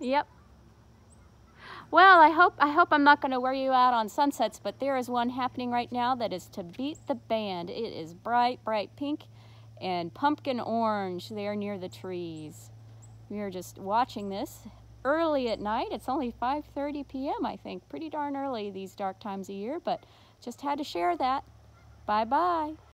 Yep. Well, I hope I hope I'm not going to wear you out on sunsets, but there is one happening right now that is to beat the band. It is bright, bright pink and pumpkin orange there near the trees. We are just watching this early at night. It's only 5:30 p.m., I think. Pretty darn early these dark times of year, but just had to share that. Bye-bye.